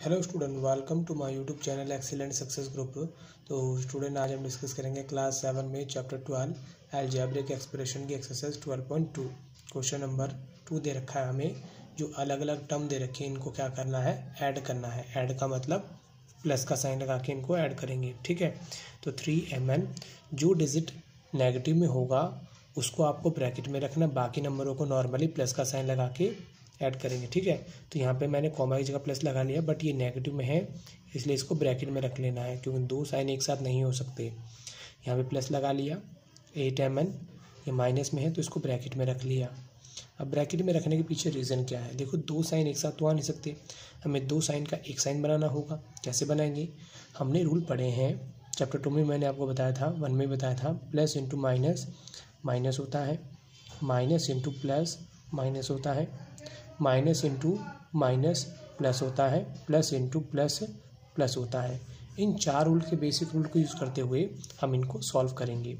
Hello student welcome to my YouTube channel excellent success group तो student आज हम discuss करेंगे क्लास सेवन में चैप्टर ट्वेल्व एल्जेब्रिक एक्सप्रेशन की exercise twelve point two question number two दे रखा है हमें, जो अलग अलग टर्म दे रखे हैं, इनको क्या करना है? ऐड करना है। ऐड का मतलब प्लस का साइन लगा के इनको ऐड करेंगे, ठीक है? तो थ्री एम एन जो डिजिट नेगेटिव में होगा, उसको आपको ब्रैकेट में रखना बाकी नंबरों को नॉर्मली प्लस का साइन लगा के ऐड करेंगे, ठीक है? तो यहाँ पे मैंने कॉमा की जगह प्लस लगा लिया बट ये नेगेटिव में है, इसलिए इसको ब्रैकेट में रख लेना है, क्योंकि दो साइन एक साथ नहीं हो सकते। यहाँ पे प्लस लगा लिया एट एम एन ये माइनस में है तो इसको ब्रैकेट में रख लिया। अब ब्रैकेट में रखने के पीछे रीज़न क्या है? देखो, दो साइन एक साथ तो आ नहीं सकते। हमें दो साइन का एक साइन बनाना होगा, कैसे बनाएँगे? हमने रूल पढ़े हैं चैप्टर टू में मैंने आपको बताया था वन में बताया था प्लस इंटू माइनस माइनस होता है माइनस इंटू प्लस माइनस होता है। माइनस इंटू माइनस प्लस होता है, प्लस इंटू प्लस प्लस होता है। इन चार रूल के बेसिक रूल को यूज़ करते हुए हम इनको सॉल्व करेंगे।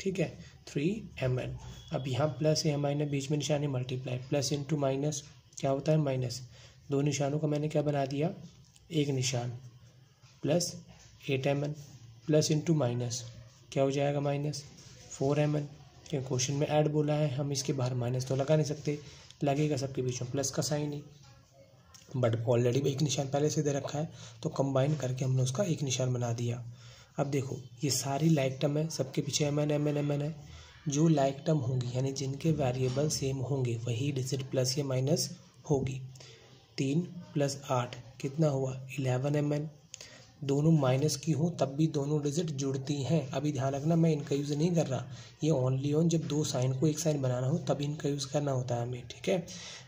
ठीक है? Three M N. अब यहाँ प्लस है माइनस बीच में निशान है मल्टीप्लाई। प्लस इंटू माइनस क्या होता है? माइनस। दो निशानों का मैंने क्या बना दिया? एक निशान। Plus eight M N. Plus into minus. क्या हो जाएगा minus? Four M N. Question में ऐड बोला है, हम इसके बाहर माइनस तो लगा नहीं सकते। लगेगा सबके बीच में प्लस का साइन ही। बट ऑलरेडी एक निशान पहले से दे रखा है तो कंबाइन करके हमने उसका एक निशान बना दिया। अब देखो, ये सारी लाइक टर्म है, सबके पीछे M N M N M N है। जो लाइक टर्म होंगी, यानी जिनके वेरिएबल सेम होंगे, वही डिजिट प्लस या माइनस होगी। तीन प्लस आठ, कितना हुआ? इलेवन एम एन दोनों माइनस की हो, तब भी दोनों डिजिट जुड़ती हैं। अभी ध्यान रखना, मैं इनका यूज़ नहीं कर रहा। ये ओनली ऑन जब दो साइन को एक साइन बनाना हो, तब इनका यूज़ करना होता है हमें, ठीक है?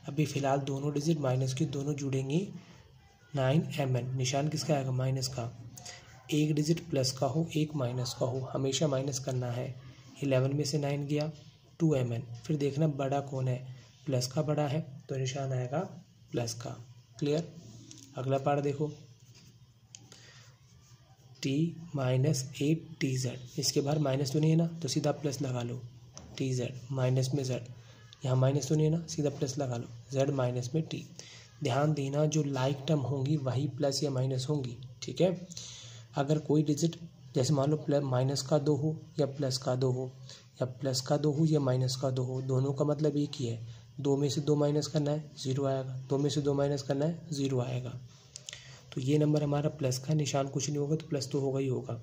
अभी फ़िलहाल दोनों डिजिट माइनस की, दोनों जुड़ेंगी नाइन एम एन निशान किसका आएगा? माइनस का। एक डिजिट प्लस का हो, एक माइनस का हो, हमेशा माइनस करना है। इलेवन में से नाइन गया टू एम एन फिर देखना बड़ा कौन है? प्लस का बड़ा है तो निशान आएगा प्लस का। क्लियर अगला पार्ट देखो। T minus eight T Z इसके बाहर माइनस तो नहीं है ना? तो सीधा प्लस लगा लो। टी जेड माइनस में जेड यहाँ माइनस तो नहीं है ना? सीधा प्लस लगा लो। जेड माइनस में टी ध्यान देना, जो लाइक टर्म होंगी, वही प्लस या माइनस होंगी। ठीक है? अगर कोई डिजिट जैसे मान लो प्लस माइनस का दो हो, या प्लस का दो हो, या प्लस का दो हो, या माइनस का दो हो, दोनों का मतलब एक ही है। दो में से दो माइनस करना है ज़ीरो आएगा। दो में से दो माइनस करना है ज़ीरो आएगा। तो ये नंबर हमारा प्लस का निशान कुछ नहीं होगा तो प्लस तो होगा ही होगा।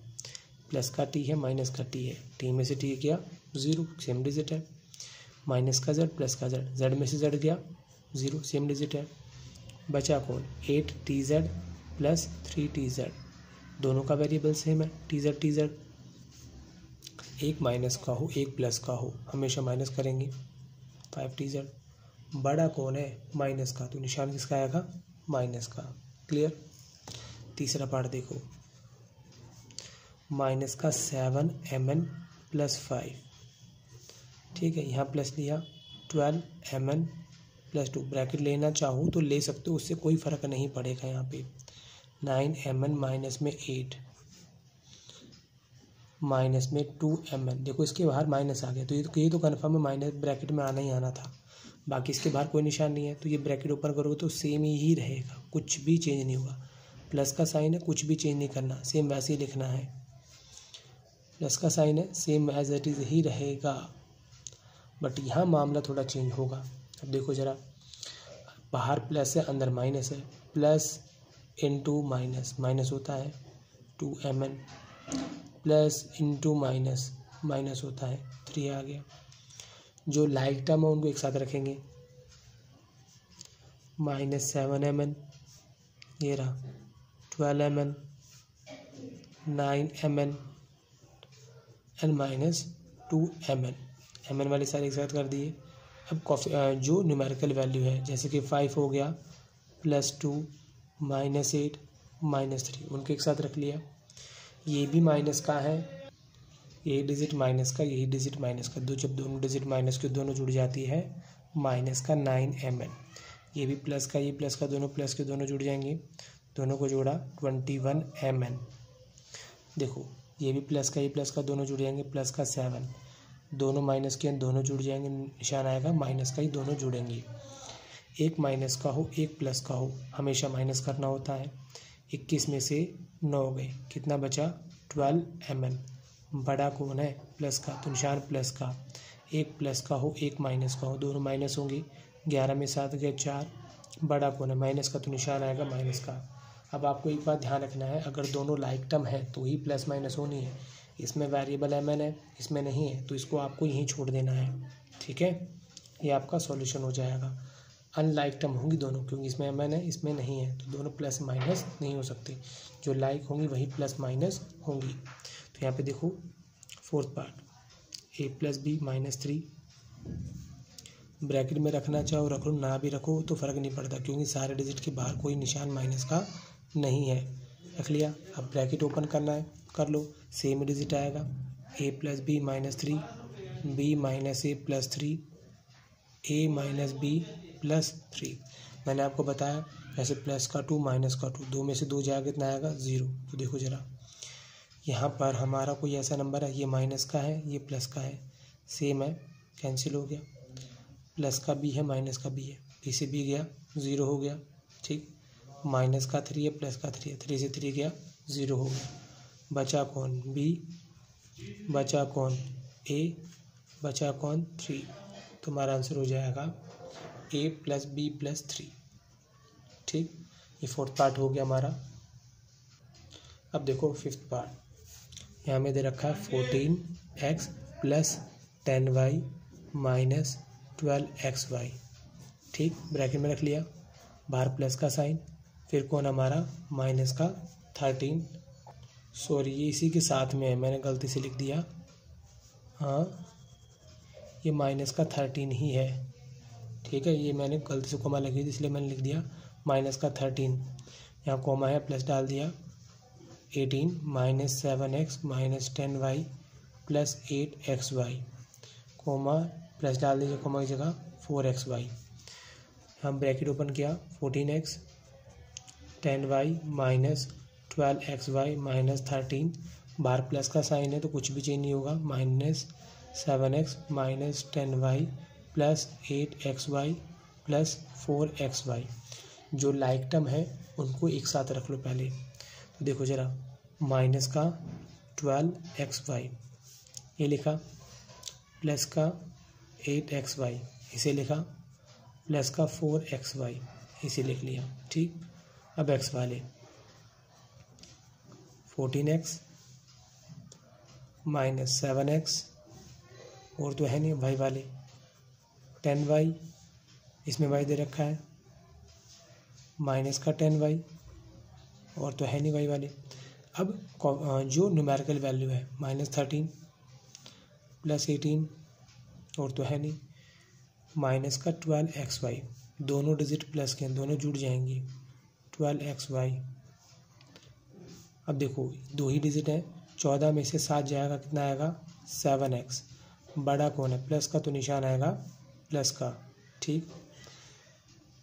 प्लस का टी है, माइनस का टी है। टी में से टी गया ज़ीरो, सेम डिजिट है। माइनस का जेड, प्लस का जेड। जेड में से जेड गया, ज़ीरो, सेम डिजिट है। बचा कौन? Eight T Z plus three T Z. दोनों का वेरिएबल सेम है, टी जेड टी जेड। एक माइनस का हो, एक प्लस का हो, हमेशा माइनस करेंगे। Five T Z. बड़ा कौन है? माइनस का। तो निशान किसका आएगा? माइनस का। क्लियर? तीसरा पार्ट देखो। माइनस का seven M N plus five. ठीक है, यहाँ प्लस लिया। Twelve M N plus two. Bracket लेना चाहो तो ले सकते हो, उससे कोई फ़र्क नहीं पड़ेगा यहाँ पे। नाइन एम एन माइनस में एट। माइनस में टू एम एन। देखो, इसके बाहर माइनस आ गया। तो ये तो ये तो कन्फर्म है, माइनस ब्रैकेट में आना ही आना था। बाकी इसके बाहर कोई निशान नहीं है। तो ये ब्रैकेट ओपन करोगे तो सेम ही रहेगा। कुछ भी चेंज नहीं होगा। प्लस का साइन है, कुछ भी चेंज नहीं करना सेम वैसे ही लिखना है। प्लस का साइन है सेम एज इट इज़ ही रहेगा। बट यहाँ मामला थोड़ा चेंज होगा। अब देखो ज़रा, बाहर प्लस है, अंदर माइनस है। प्लस इंटू माइनस माइनस होता है two M N plus into minus minus होता है थ्री आ गया। जो लाइक टर्म है, उनको एक साथ रखेंगे। माइनस सेवन एम एन ये रहा। Twelve M N nine M N and minus two M N M N वाली सारी एक साथ कर दिए अब कॉफ़ी जो न्यूमेरिकल वैल्यू है, जैसे कि फाइव हो गया plus two minus eight minus three उनको एक साथ रख लिया। ये भी माइनस का है। यही डिजिट माइनस का, यही डिजिट माइनस का। दो, जब दोनों डिजिट माइनस के दोनों जुड़ जाती है माइनस का नाइन एम एन ये भी प्लस का, ये प्लस का, दोनों प्लस के दोनों जुड़ जाएँगे। दोनों को जोड़ा ट्वेंटी वन एम एन। देखो, ये भी प्लस का, ये प्लस का दोनों जुड़ जाएँगे, प्लस का सेवन। दोनों माइनस के दोनों जुड़ जाएँगे, निशान आएगा, माइनस का ही दोनों जुड़ेंगे। एक माइनस का हो, एक प्लस का हो, हमेशा माइनस करना होता है। इक्कीस में से नौ गए, कितना बचा? ट्वेल्व एम एम बड़ा कौन है? प्लस का तो निशान प्लस का। एक प्लस का हो, एक माइनस का हो, दोनों माइनस होंगे। ग्यारह में सात गए, चार। बड़ा कौन है? माइनस का तो निशान आएगा माइनस का। अब आपको एक बात ध्यान रखना है, अगर दोनों लाइक टर्म है तो ही प्लस माइनस होनी है। इसमें वेरिएबल एम एन है इसमें नहीं है तो इसको आपको यहीं छोड़ देना है। ठीक है? ये आपका सॉल्यूशन हो जाएगा। अनलाइक टर्म होंगी दोनों, क्योंकि इसमें एम एन है इसमें नहीं है तो दोनों प्लस माइनस नहीं हो सकती। जो लाइक होंगी, वही प्लस माइनस होंगी। तो यहाँ पे देखो fourth part A plus B minus three bracket में रखना चाहो, रख ना भी रखो तो फ़र्क नहीं पड़ता, क्योंकि सारे डिजिट के बाहर कोई निशान माइनस का नहीं है। रख लिया। अब ब्रैकेट ओपन करना है। कर लो। सेम डिजिट आएगा। A plus B minus three B minus A plus three A minus B plus three मैंने आपको बताया, ऐसे प्लस का टू माइनस का टू दो में से दो जाएगा कितना आएगा ज़ीरो तो देखो ज़रा। यहाँ पर हमारा कोई ऐसा नंबर है, ये माइनस का है, ये प्लस का है। सेम है। कैंसिल हो गया। प्लस का बी है माइनस का बी है। बी से बी गया ज़ीरो हो गया। ठीक। माइनस का थ्री है, प्लस का थ्री है, थ्री से थ्री गया ज़ीरो हो गया। बचा कौन? बी बचा कौन? ए बचा कौन? थ्री। तुम्हारा आंसर हो जाएगा A plus B plus three. ठीक? ये फोर्थ पार्ट हो गया हमारा। अब देखो फिफ्थ पार्ट। यहाँ में दे रखा है fourteen X plus ten Y minus twelve X Y ठीक? ब्रैकेट में रख लिया। बाहर प्लस का साइन। फिर कौन हमारा? माइनस का थर्टीन सॉरी ये इसी के साथ में है, मैंने गलती से लिख दिया। हाँ ये माइनस का थर्टीन ही है। ठीक है, ये मैंने गलती से कोमा लगी थी इसलिए मैंने लिख दिया माइनस का थर्टीन यहाँ कोमा है प्लस डाल दिया। Eighteen minus seven X minus ten Y plus eight X Y comma plus डाल दीजिए कोमा की जगह फोर एक्स वाई हम ब्रैकेट ओपन किया fourteen X ten Y minus twelve X Y minus thirteen बार plus का sign है तो कुछ भी चेंज नहीं होगा। Minus seven X minus ten Y plus eight X Y plus four X Y. जो लाइक टर्म है, उनको एक साथ रख लो पहले। तो देखो ज़रा, माइनस का ट्वेल्व एक्स वाई। ये लिखा। प्लस का एट एक्स वाई। इसे लिखा। प्लस का फोर एक्स वाई। इसे लिख लिया। ठीक? अब एक्स वाले। Fourteen X minus seven X, और तो है नहीं वाई वाले। टेन वाई, इसमें वाई दे रखा है। माइनस का टेन वाई, और तो है नहीं वाई वाले। अब जो न्यूमेरिकल वैल्यू है, माइनस थर्टीन, प्लस एटीन, और तो है नहीं। माइनस का ट्वेल्व एक्स वाई, दोनों डिजिट प्लस के दोनों जुड़ जाएँगे। ट्वेल्व एक्स वाई अब देखो, दो ही डिजिट है। चौदह में से सात जाएगा, कितना आएगा? सेवन एक्स बड़ा कौन है? प्लस का तो निशान आएगा प्लस का। ठीक?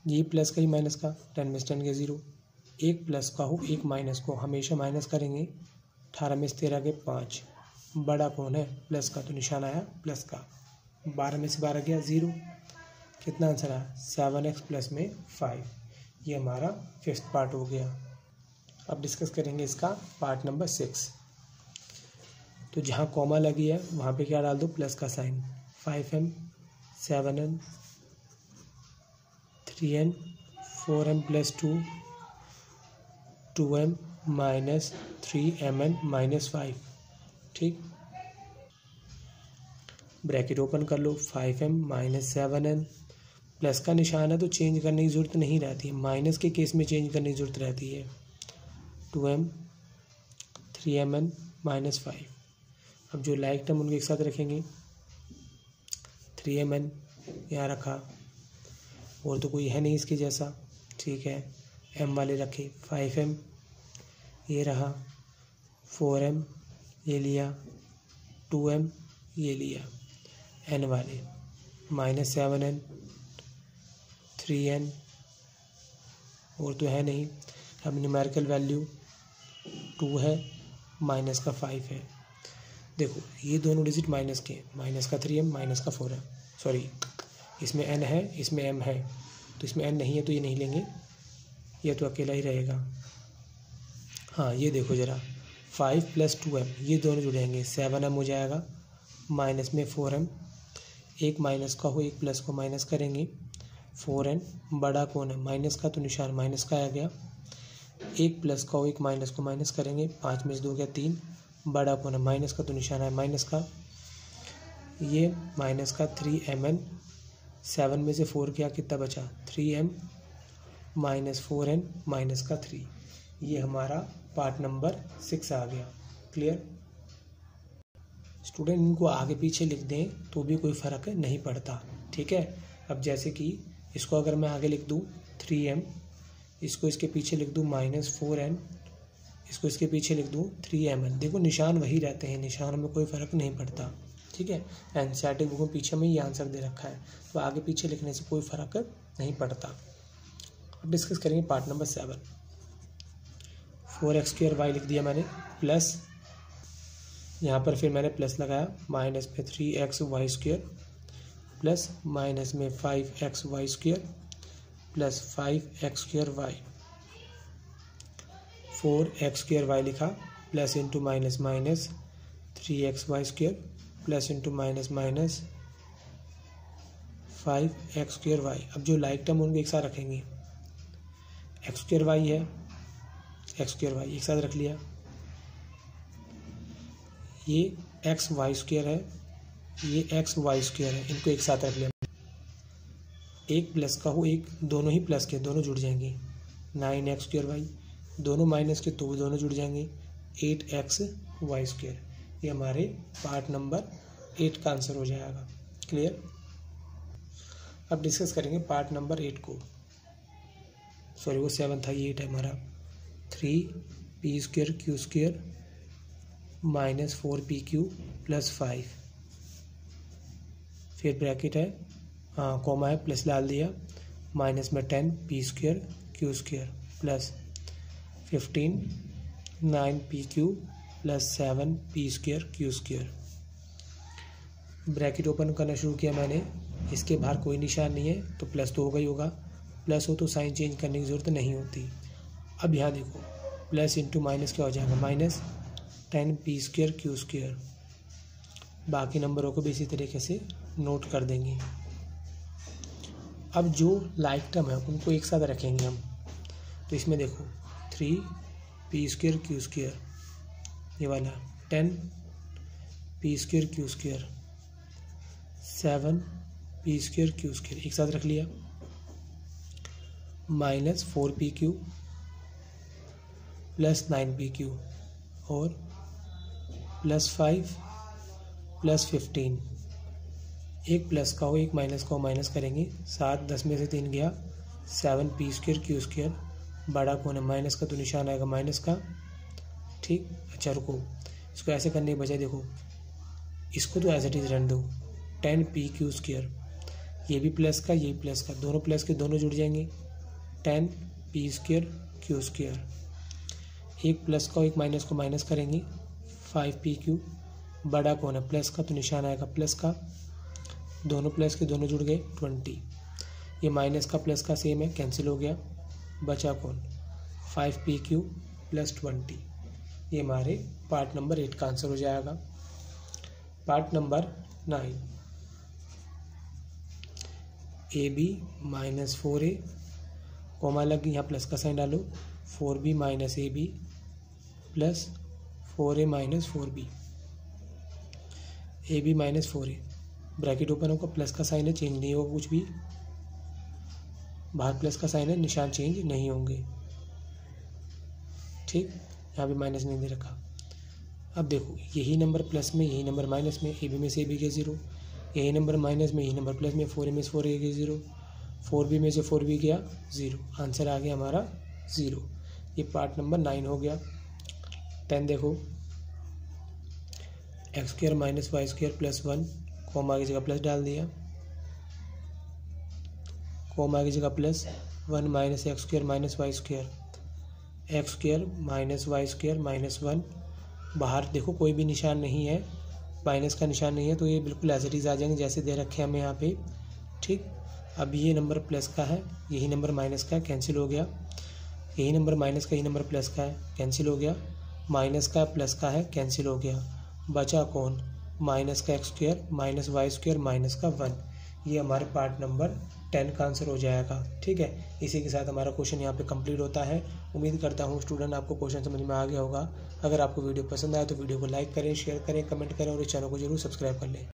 ये प्लस का ही माइनस का। टेन में टेन के ज़ीरो एक प्लस का हो, एक माइनस को। हमेशा माइनस करेंगे। अठारह में से तेरह के पाँच। बड़ा कौन है? प्लस का तो निशान आया प्लस का। बारह में से बारह गया ज़ीरो कितना आंसर आया? सेवन एक्स प्लस में फाइव ये हमारा फिफ्थ पार्ट हो गया। अब डिस्कस करेंगे इसका पार्ट नंबर सिक्स तो जहाँ कॉमा लगी है, वहाँ पे क्या डाल दो? प्लस का sign five M seven M three M four M plus two two M minus three M N minus five ठीक? ब्रैकेट ओपन कर लो। Five M minus seven N plus का निशान है तो चेंज करने की ज़रूरत नहीं रहती है। माइनस के केस में चेंज करने की ज़रूरत रहती है। Two M three M N minus five. अब जो लाइक टर्म उनके एक साथ रखेंगे। थ्री एम एन यहाँ रखा। और तो कोई है नहीं इसके जैसा। ठीक है। एम वाले रखे। फाइव एम ये रहा। फोर एम ये लिया। टू एम ये लिया। एन वाले। Minus seven N three N, और तो है नहीं। अब न्यूमेरिकल वैल्यू टू है माइनस का फाइव है। देखो, ये दोनों डिजिट माइनस के माइनस का थ्री एम माइनस का फोर है सॉरी इसमें एन है, इसमें एम है। तो इसमें एन नहीं है तो ये नहीं लेंगे। ये तो अकेला ही रहेगा। हाँ ये देखो ज़रा। फाइव प्लस टू एम ये दोनों जुड़ेंगे सेवन एम हो जाएगा माइनस में फोर एम एक माइनस का हो, एक प्लस को माइनस करेंगे। फोर एन बड़ा कौन है? माइनस का तो निशान माइनस का आ गया। एक प्लस का हो एक माइनस को माइनस करेंगे। पाँच में से दो गया तीन। बड़ा कौन है? माइनस का तो निशान है माइनस का। ये माइनस का थ्री एम एन। सेवन में से फोर क्या कितना बचा? Three M. Minus four N minus का थ्री। ये हमारा पार्ट नंबर सिक्स आ गया। क्लियर? स्टूडेंट, इनको आगे पीछे लिख दें तो भी कोई फ़र्क नहीं पड़ता। ठीक है? अब जैसे कि इसको अगर मैं आगे लिख दूँ थ्री एम इसको इसके पीछे लिख दूँ माइनस फोर एम इसको इसके पीछे लिख दूँ थ्री एम एन देखो, निशान वही रहते हैं, निशान में कोई फ़र्क नहीं पड़ता, ठीक है? N C R T book में पीछे में ये आंसर दे रखा है तो आगे पीछे लिखने से कोई फ़र्क नहीं पड़ता। अब डिस्कस करेंगे part number seven four X square Y लिख दिया मैंने प्लस यहाँ पर फिर मैंने प्लस लगाया माइनस में three X Y square plus minus में five X Y square plus five X square Y. Four X square Y लिखा, plus into minus minus three X Y square plus into minus minus five X square Y. अब जो like term उनको एक साथ रखेंगे। X square Y है, X square Y एक साथ रख लिया। ये एक्स वाई स्क्र है ये एक्स वाई स्क्र है, इनको एक साथ रख लिया एक प्लस का हो एक, दोनों ही प्लस के, दोनों जुड़ जाएँगे। नाइन एक्स स्क्र वाई दोनों माइनस के तो भी दोनों जुड़ जाएँगे। एट एक्स वाई स्क्र ये हमारे पार्ट नंबर एट का आंसर हो जाएगा। क्लियर अब डिस्कस करेंगे पार्ट नंबर एट को। सॉरी वो सेवन था, ये एट है हमारा। Three P square Q square minus four P Q plus five फिर ब्रैकेट है हाँ कॉमा है, प्लस डाल दिया, माइनस में ten, P square Q square plus fifteen, nine, P Q, plus seven, P square Q square bracket open करना शुरू किया मैंने, इसके बाहर कोई निशान नहीं है तो प्लस तो होगा ही होगा। प्लस हो तो साइन चेंज करने की ज़रूरत नहीं होती। अब यहाँ देखो, प्लस इंटू माइनस क्या हो जाएगा? Minus ten, P square Q square बाकी नंबरों को भी इसी तरीके से नोट कर देंगे। अब जो लाइक टर्म है, उनको एक साथ रखेंगे हम। तो इसमें देखो three P square Q square ये वाला ten P square Q square seven P square Q square एक साथ रख लिया। Minus four P Q plus nine P Q और प्लस फाइव प्लस फिफ्टीन एक प्लस का हो, एक माइनस का हो माइनस करेंगे। सात, दस में से तीन गया। Seven P square Q square बड़ा कौन है? माइनस का तो निशान आएगा माइनस का। ठीक? अच्छा रुको। इसको ऐसे करने के बजाय देखो। इसको तो एज इट इज़ रन दो। टेन पी क्यू स्क्र ये भी प्लस का, ये प्लस का। दोनों प्लस के दोनों जुड़ जाएँगे। Ten P square Q square एक प्लस का एक माइनस को माइनस करेंगे। फाइव पी क्यू बड़ा कौन है? प्लस का तो निशान आएगा प्लस का। दोनों प्लस के दोनों जुड़ गए ट्वेंटी। ये माइनस का प्लस का सेम है कैंसिल हो गया। बचा कौन? Five P Q plus twenty ये हमारे पार्ट नंबर एट का आंसर हो जाएगा। Part number nine A B minus four A comma लग यहाँ प्लस का साइन डालो। Four B minus A B plus four A minus four B A B minus four A bracket open होगा plus का sign है, change नहीं होगा कुछ भी। बाहर प्लस का साइन है, निशान चेंज नहीं होंगे। ठीक? यहाँ भी माइनस नहीं दे रखा। अब देखो, यही नंबर प्लस में, यही नंबर माइनस में, ए बी में से ए बी के ज़ीरो। यही नंबर माइनस में, यही नंबर प्लस में, फोर ए में से फोर ए के ज़ीरो। फोर बी में से फोर बी गया ज़ीरो। आंसर आ गया हमारा ज़ीरो। ये पार्ट नंबर नाइन हो गया। टेन देखो, X square minus Y square plus one. Comma की जगह प्लस डाल दिया। कॉमा की जगह plus one minus X square minus Y square X square minus Y square minus one बाहर देखो, कोई भी निशान नहीं है। माइनस का निशान नहीं है तो ये बिल्कुल एज आ जाएँगे, जैसे दे रखे हमें यहाँ पे। ठीक? अब ये नंबर प्लस का है, यही नंबर माइनस का कैंसिल हो गया। यही नंबर माइनस का, यही नंबर प्लस का है कैंसिल हो गया। माइनस का प्लस का है कैंसिल हो गया। बचा कौन? माइनस का X square, minus Y square, minus का वन। ये हमारे पार्ट नंबर टेन का आंसर हो जाएगा, ठीक है? इसी के साथ हमारा क्वेश्चन यहाँ पे कंप्लीट होता है। उम्मीद करता हूँ स्टूडेंट आपको क्वेश्चन समझ में आ गया होगा। अगर आपको वीडियो पसंद आया तो वीडियो को लाइक करें, शेयर करें, कमेंट करें और इस चैनल को ज़रूर सब्सक्राइब कर लें।